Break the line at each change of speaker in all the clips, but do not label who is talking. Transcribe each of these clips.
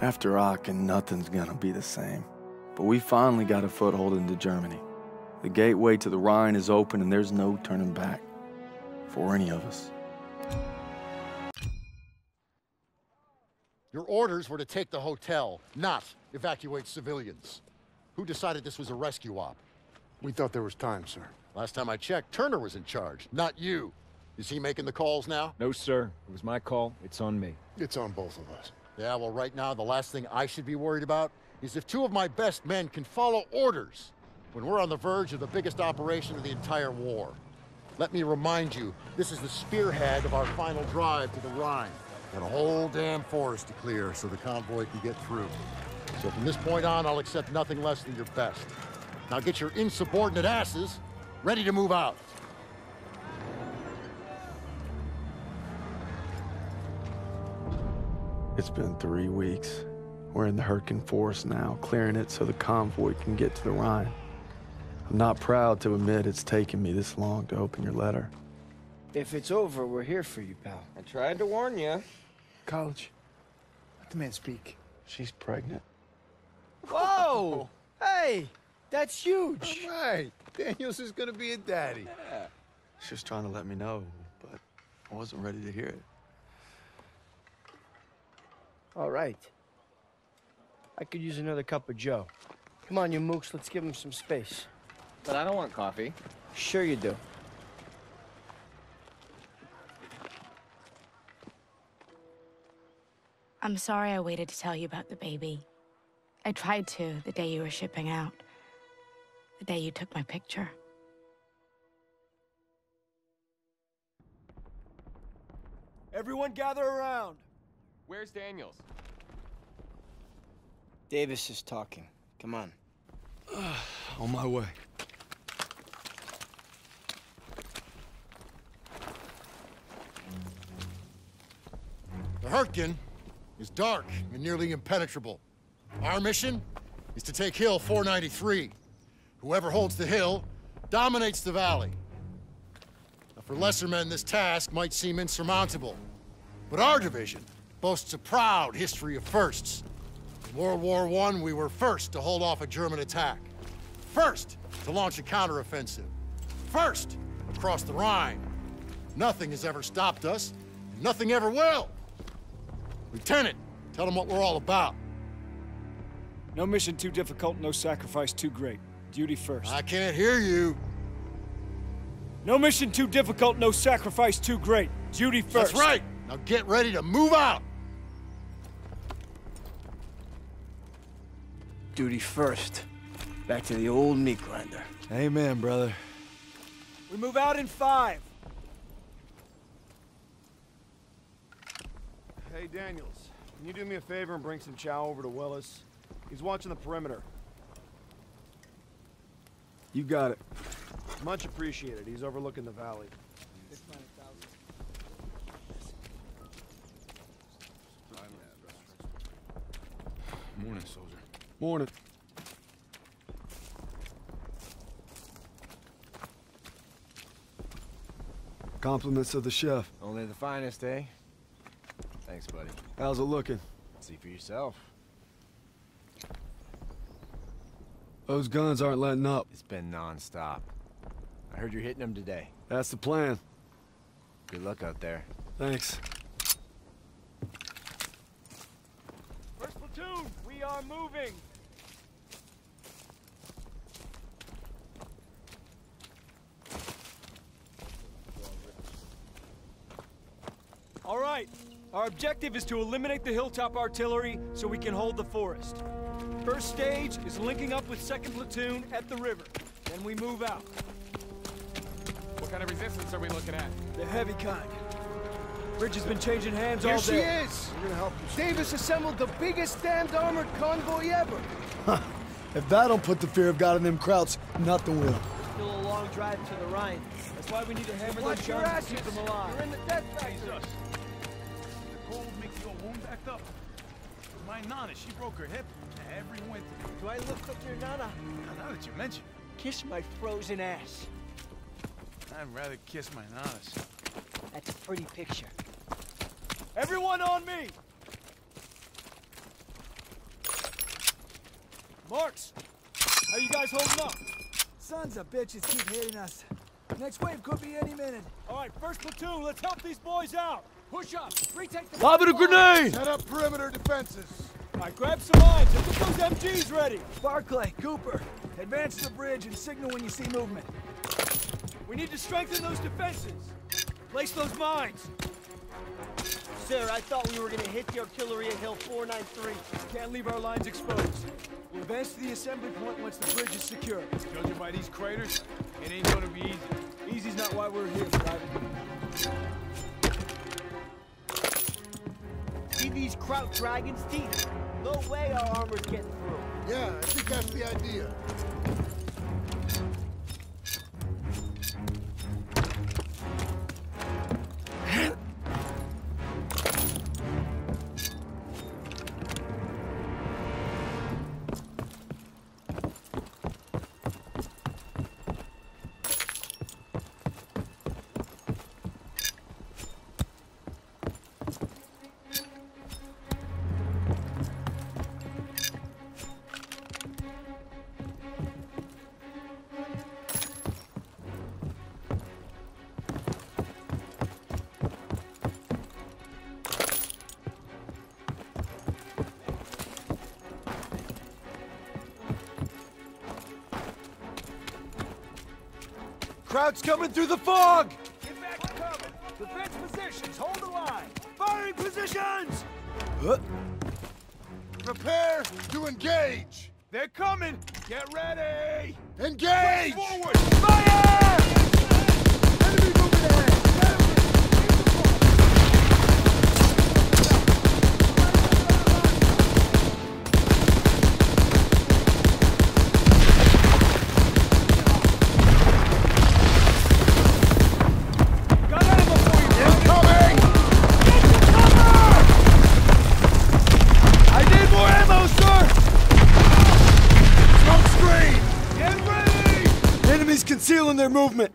After Aachen, nothing's gonna be the same. But we finally got a foothold into Germany. The gateway to the Rhine is open and there's no turning back. For any of us.
Your orders were to take the hotel, not evacuate civilians. Who decided this was a rescue op?
We thought there was time, sir.
Last time I checked, Turner was in charge, not you. Is he making the calls now?
No, sir. It was my call. It's on me.
It's on both of us.
Yeah, well, right now, the last thing I should be worried about is if two of my best men can follow orders when we're on the verge of the biggest operation of the entire war. Let me remind you, this is the spearhead of our final drive to the Rhine. Got a whole damn forest to clear so the convoy can get through. So from this point on, I'll accept nothing less than your best. Now get your insubordinate asses ready to move out.
It's been three weeks. We're in the Hurtgen Forest now, clearing it so the convoy can get to the Rhine. I'm not proud to admit it's taken me this long to open your letter.
If it's over, we're here for you, pal.
I tried to warn you.
College. Let the man speak.
She's pregnant.
Whoa! hey, that's huge.
All right. Daniels is gonna be a daddy. Yeah.
She was trying to let me know, but I wasn't ready to hear it.
All right. I could use another cup of Joe. Come on, you mooks, let's give him some space.
But I don't want coffee.
Sure you do.
I'm sorry I waited to tell you about the baby. I tried to the day you were shipping out. The day you took my picture.
Everyone gather around.
Where's Daniels?
Davis is talking. Come on.
On my way.
The Hurtgen is dark and nearly impenetrable. Our mission is to take Hill 493. Whoever holds the hill dominates the valley. Now, for lesser men, this task might seem insurmountable. But our division boasts a proud history of firsts. In World War I, we were first to hold off a German attack. First to launch a counteroffensive. First across the Rhine. Nothing has ever stopped us, and nothing ever will. Lieutenant, tell them what we're all about.
No mission too difficult, no sacrifice too great. Duty first.
I can't hear you.
No mission too difficult, no sacrifice too great. Duty first.
That's right. Now get ready to move out.
Duty first. Back to the old meat grinder.
Amen, brother.
We move out in five.
Hey, Daniels, can you do me a favor and bring some chow over to Willis? He's watching the perimeter.
You got it.
Much appreciated. He's overlooking the valley.
Morning, soldier.
Morning. Compliments of the chef.
Only the finest, eh? Thanks, buddy.
How's it looking?
See for yourself.
Those guns aren't letting up.
It's been non-stop. I heard you're hitting them today.
That's the plan.
Good luck out there.
Thanks.
First platoon, we are moving. All right. Our objective is to eliminate the hilltop artillery so we can hold the forest. First stage is linking up with second platoon at the river. Then we move out.
What kind of resistance are we looking at?
The heavy kind. Bridge has been changing hands
Here
all
she is! We're gonna help you. Davis assembled the biggest damned armored convoy ever.
If that don't put the fear of God in them krauts, nothing will.
Still a long drive to the Rhine.
That's why we need to hammer
Watch
those
your
guns to keep them alive.
You're in the death factory.
The cold makes your wound act up. My nana, she broke her hip every winter.
Do I look like your nana?
Now that you mention
Kiss my frozen ass.
I'd rather kiss my nana's.
That's a pretty picture.
Everyone on me! Marks, how you guys holding up?
Sons of bitches keep hitting us. Next wave could be any minute.
All right, first platoon, let's help these boys out.
Push up. Retake the.
Lob it a grenade!
Set up perimeter defenses.
All right, grab some mines and get those MGs ready.
Barclay, Cooper, advance to the bridge and signal when you see movement.
We need to strengthen those defenses. Place those mines.
Sir, I thought we were gonna hit the artillery at Hill 493.
Can't leave our lines exposed. We'll advance to the assembly point once the bridge is secure.
Judging by these craters, it ain't gonna be easy.
Easy's not why we're here, Private.
See these Kraut dragons' teeth? No way our armor's getting through.
Yeah, I think that's the idea.
Kraut's coming through the fog!
Get back to cover. Defense positions, hold the line. Firing positions!
Prepare to engage.
They're coming! Get ready!
Engage!
Forward!
Fire!
Their movement.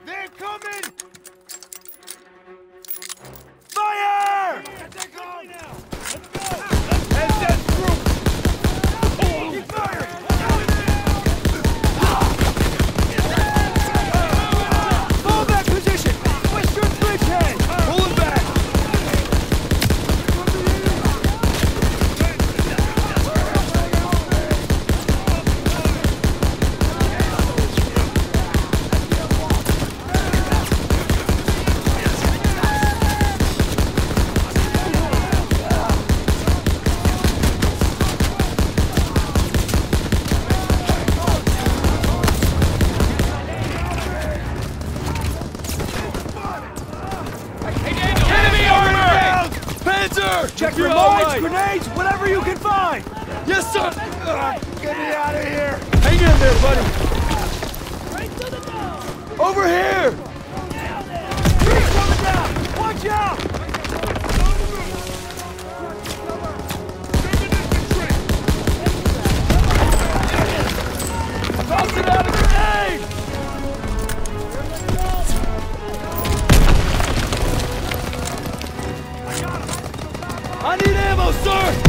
Sir!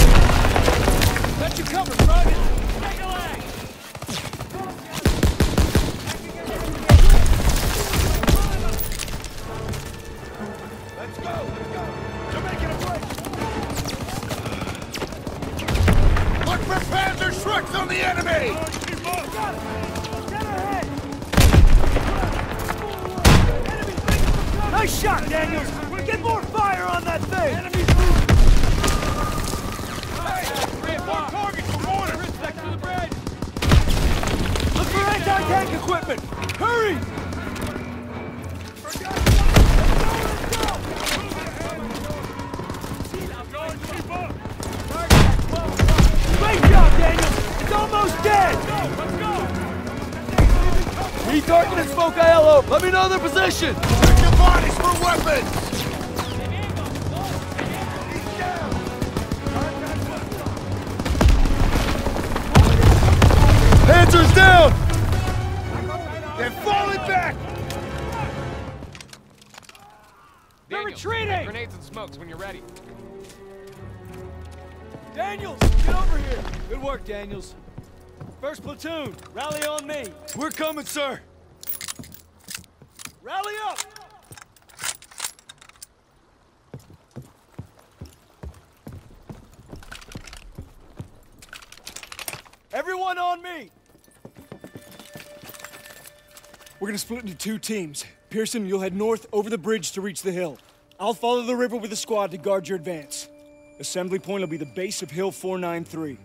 Position.
Check your bodies for weapons!
Panzer's down!
They're falling back!
They're
retreating!
Grenades and smokes when you're ready.
Daniels, get over here. Good work, Daniels. First platoon, rally on me.
We're coming, sir.
Rally up! Everyone on me! We're gonna split into two teams. Pierson, you'll head north over the bridge to reach the hill. I'll follow the river with a squad to guard your advance. Assembly point will be the base of Hill 493.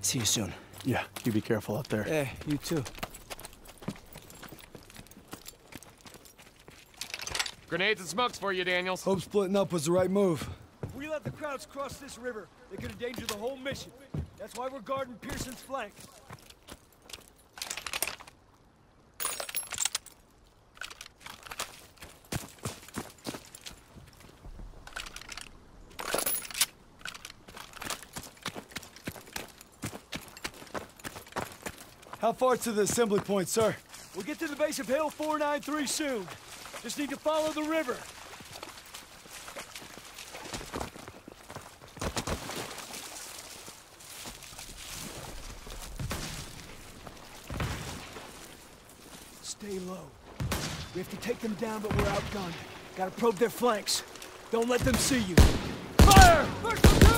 See you soon.
Yeah, you be careful out there.
Hey, you too.
Grenades and smokes for you, Daniels.
Hope splitting up was the right move.
If we let the Krauts cross this river, they could endanger the whole mission. That's why we're guarding Pierson's flank.
How far to the assembly point, sir?
We'll get to the base of Hill 493 soon. Just need to follow the river. Stay low. We have to take them down, but we're outgunned. Gotta probe their flanks. Don't let them see you. Fire! First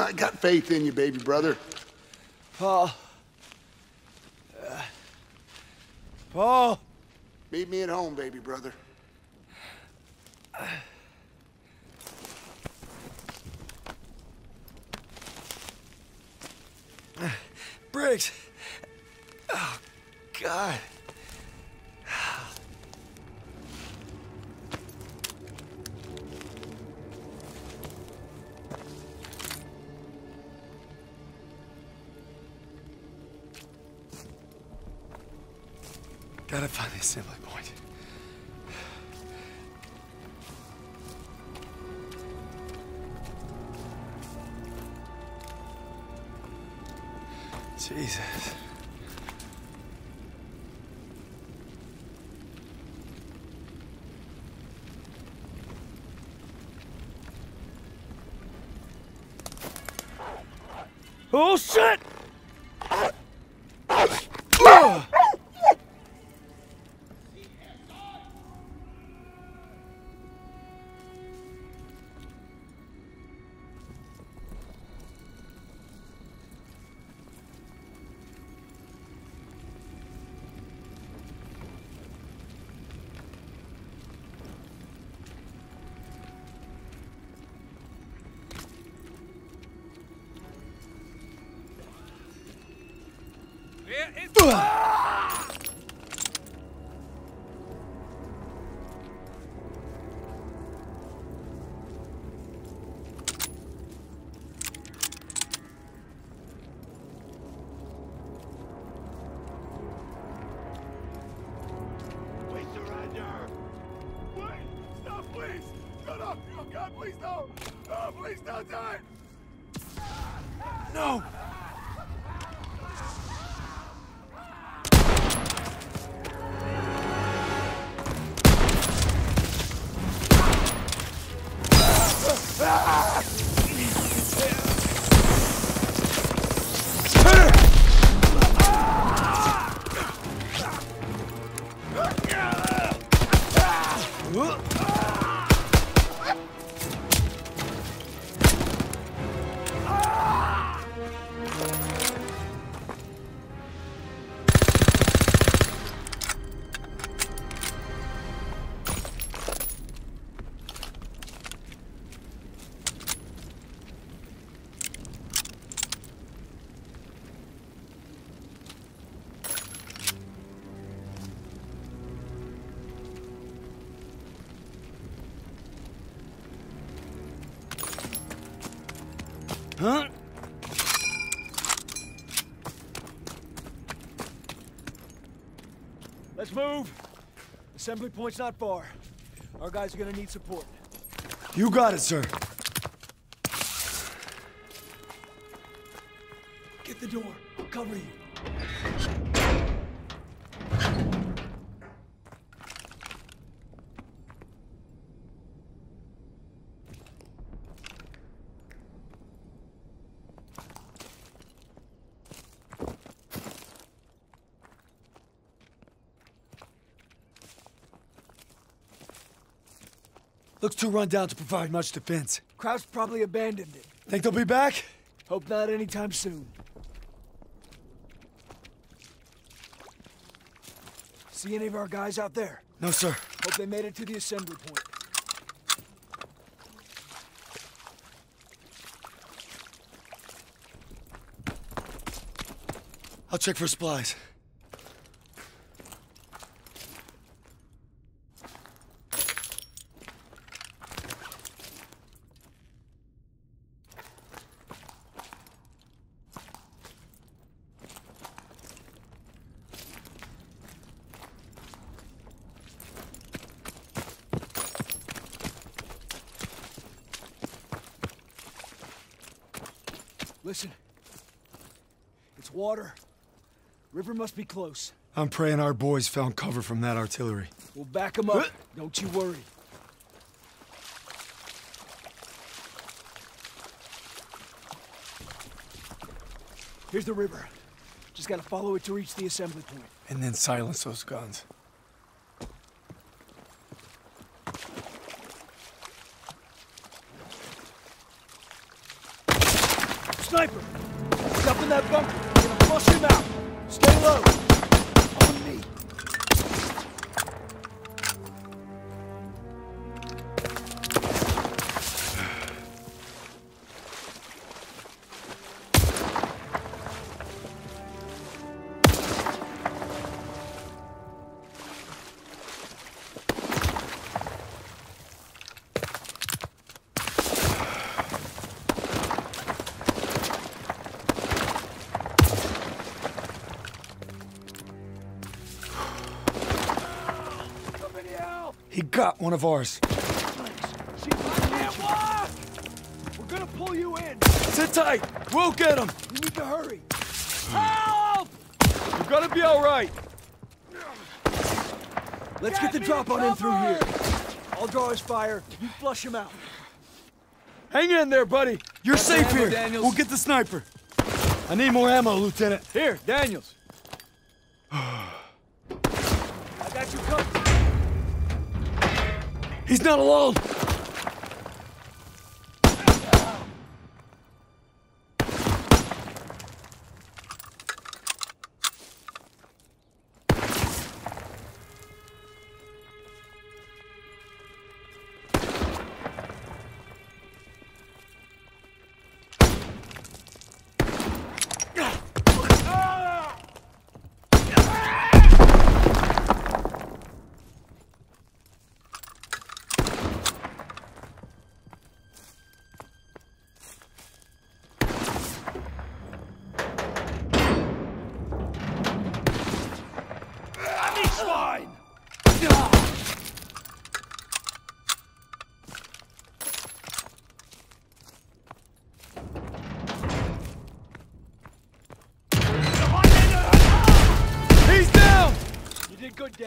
I got faith in you, baby brother.
Paul. Uh, Paul!
Meet me at home, baby brother.
Briggs! Oh, God. Gotta find the assembly point. Jesus.
Oh, shit!
No! Please, don't die!
No!
Let's move. Assembly point's not far. Our guys are gonna need support.
You got it, sir.
Get the door. I'll cover you.
Too run down to provide much defense.
Kraut's probably abandoned it.
Think they'll be back?
Hope not anytime soon. See any of our guys out there?
No, sir.
Hope they made it to the assembly point.
I'll check for supplies.
Listen. It's water. River must be close.
I'm praying our boys found cover from that artillery.
We'll back them up. Uh. Don't you worry. Here's the river. Just gotta follow it to reach the assembly point.
And then silence those guns.
Sniper! Jump in that bunker.
Got one of ours.
She can't walk! We're gonna pull you in.
Sit tight. We'll get him.
You need to hurry. Help! You're gonna be all right. Let's get the drop on in through here. I'll draw his fire. You flush him out. Hang in there, buddy.
You're
Got
safe
ammo,
here.
Daniels.
We'll get the sniper. I need more ammo, Lieutenant.
Here, Daniels.
He's not alone.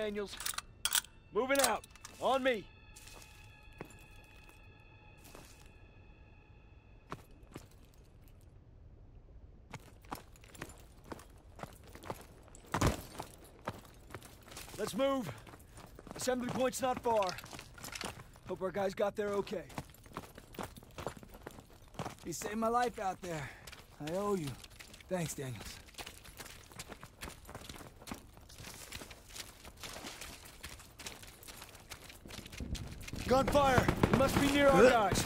Daniels. Moving out. On me. Let's move. Assembly point's not far. Hope our guys got there okay.
You saved my life out there. I owe you. Thanks, Daniels.
Gunfire! You must be near our guys.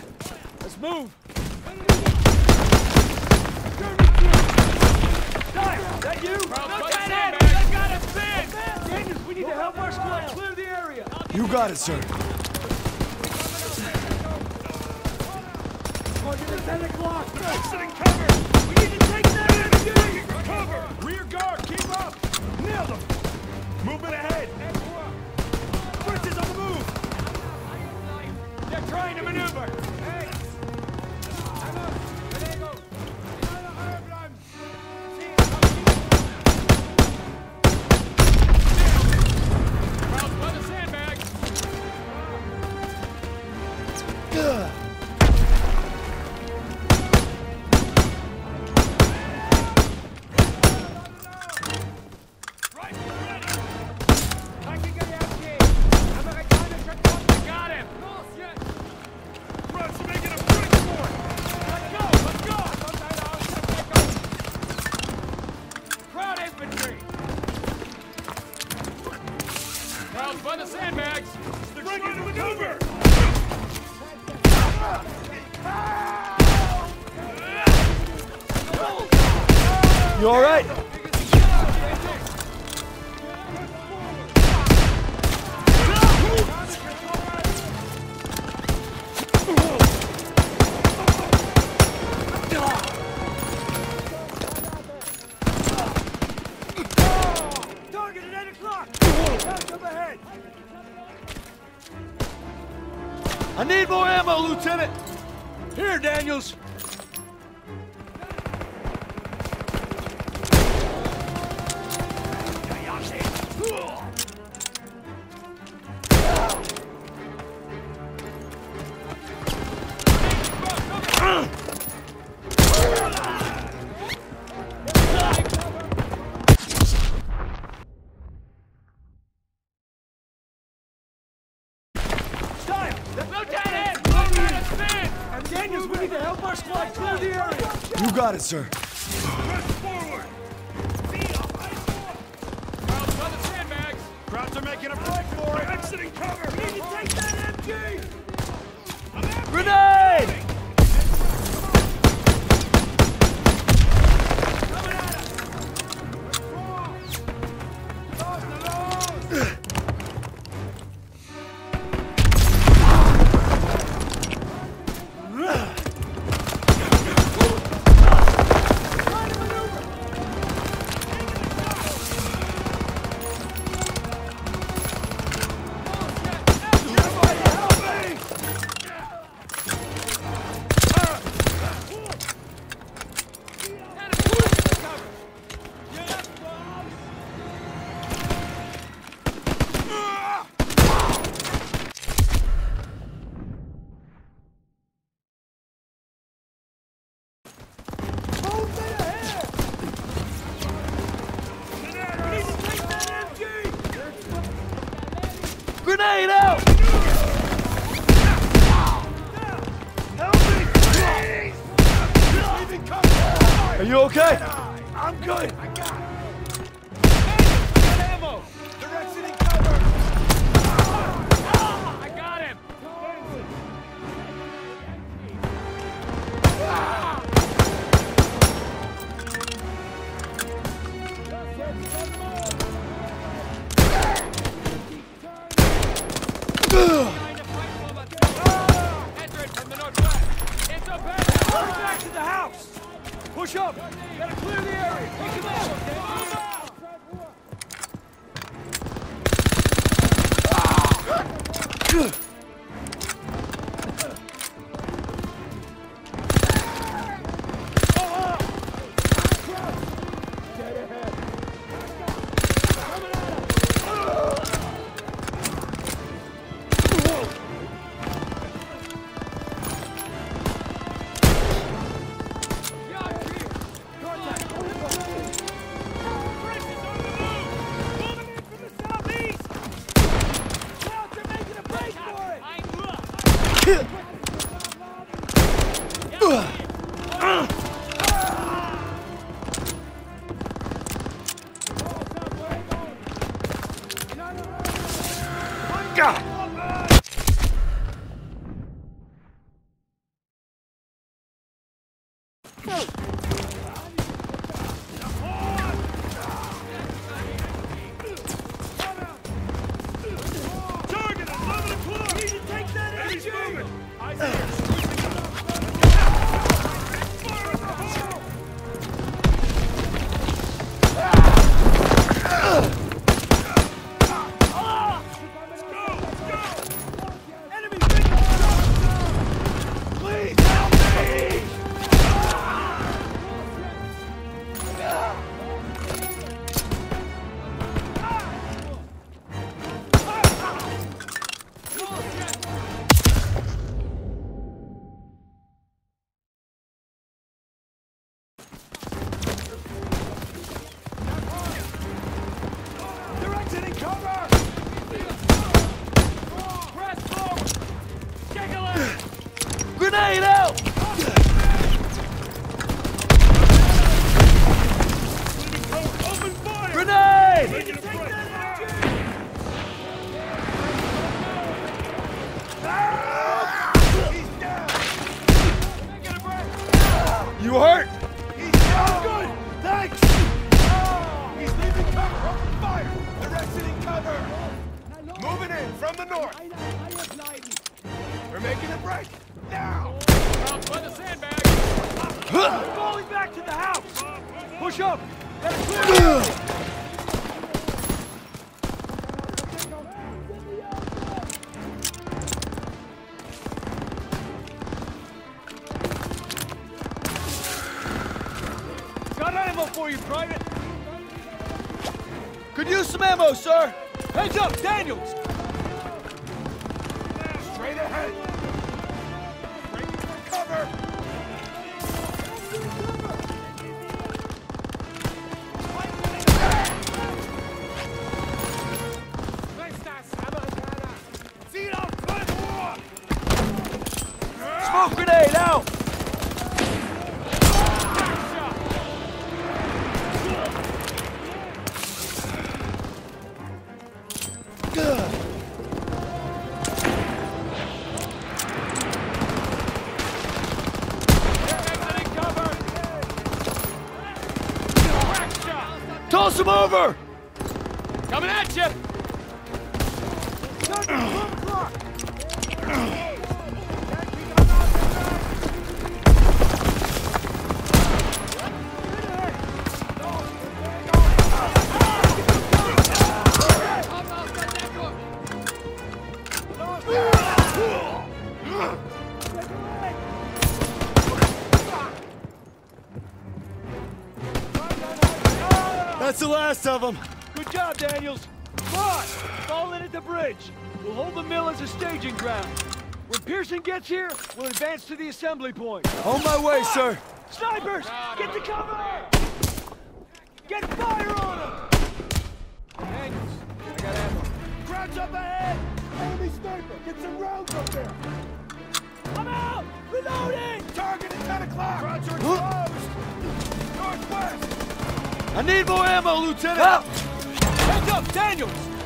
Let's move! Dyer, that you?
Lieutenant! I got a fin!
Daniels, we need to help our squad clear the area!
You got it, sir.
Target at 10 o'clock! Sitting cover! We need to take that MG! Cover! Rear guard, keep up! Nailed him! Movement ahead! Fritz is on the move!
Trying to maneuver!
Krauts sir.
Push up! Gotta clear the area! Take him out!
Smoke grenade out! Toss him over! Of them.
Good job, Daniels. Come on! Fall in at the bridge. We'll hold the mill as a staging ground. When Pierson gets here, we'll advance to the assembly point.
On my way, sir.
Snipers! Get to cover! Get fire on them! Daniels, I got ammo.
Crouch up ahead! Enemy sniper! Get some rounds up there!
I'm out! Reloading!
Target at 10 o'clock! Roger, exposed! Northwest!
I need more ammo, Lieutenant!
Out! Heads up, Daniels!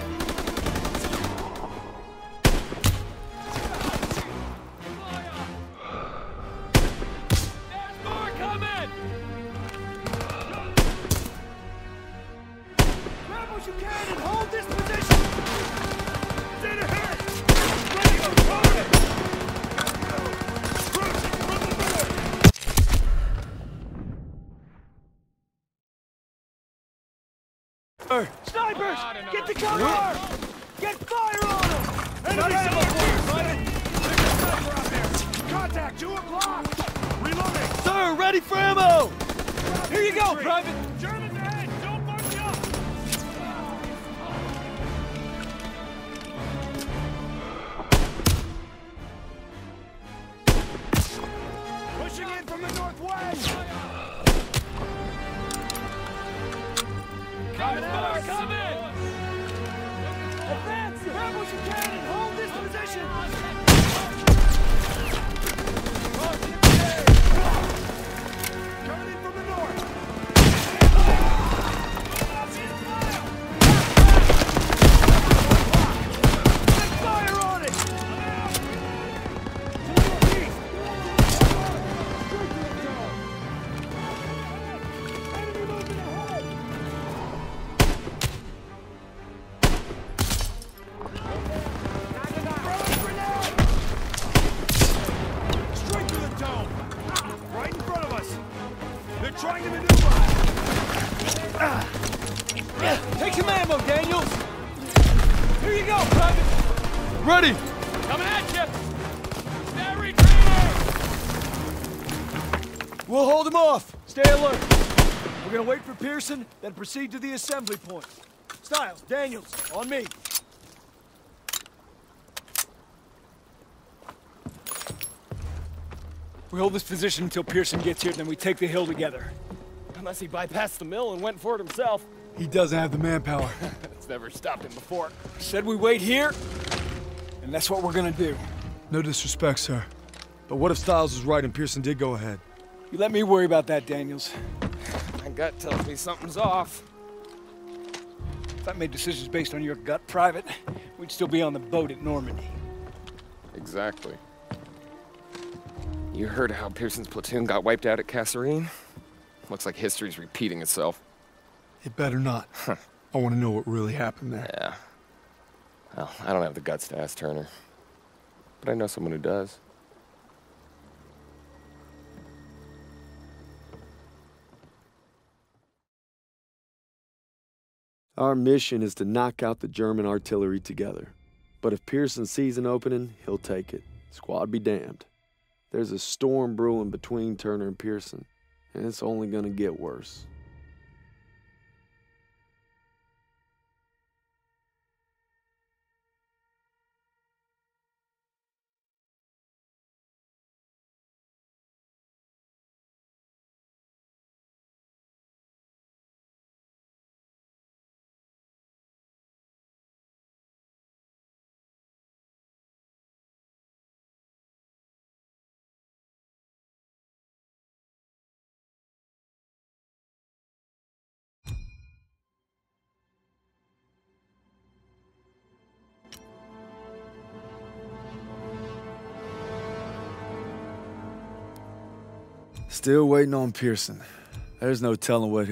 We'll hold them off. Stay alert. We're gonna wait for Pierson, then proceed to the assembly point. Stiles, Daniels, on me. We hold this position until Pierson gets here, then we take the hill together.
Unless he bypassed the mill and went for it himself.
He doesn't have the manpower.
It's never stopped him before.
Said we wait here, and that's what we're gonna do.
No disrespect, sir. But what if Stiles was right and Pierson did go ahead?
You let me worry about that, Daniels.
My gut tells me something's off.
If I made decisions based on your gut, Private, we'd still be on the boat at Normandy.
Exactly. You heard how Pierson's platoon got wiped out at Kasserine? Looks like history's repeating itself.
It better not. I want to know what really happened there.
Yeah. Well, I don't have the guts to ask Turner. But I know someone who does.
Our mission is to knock out the German artillery together. But if Pierson sees an opening, he'll take it. Squad be damned. There's a storm brewing between Turner and Pierson, and it's only going to get worse. Still waiting on Pierson. There's no telling what